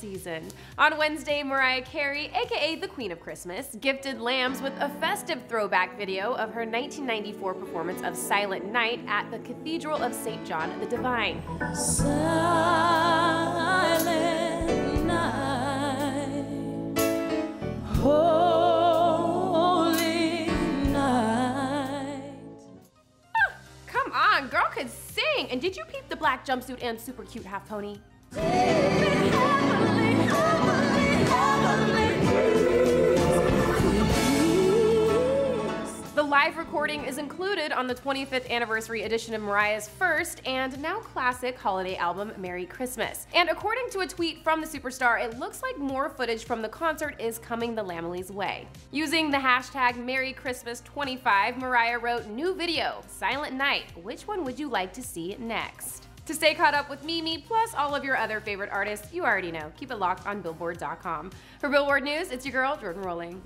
season. On Wednesday, Mariah Carey, aka the Queen of Christmas, gifted lambs with a festive throwback video of her 1994 performance of Silent Night at the Cathedral of St. John the Divine. Silent night, holy night. Come on, girl could sing! And did you peep the black jumpsuit and super cute half pony? Live recording is included on the 25th anniversary edition of Mariah's first and now classic holiday album, Merry Christmas. And according to a tweet from the superstar, it looks like more footage from the concert is coming the Lambily's way. Using the hashtag Merry Christmas 25, Mariah wrote, New video, Silent Night. Which one would you like to see next? To stay caught up with Mimi, plus all of your other favorite artists, you already know. Keep it locked on Billboard.com. For Billboard News, it's your girl, Jordyn Rolling.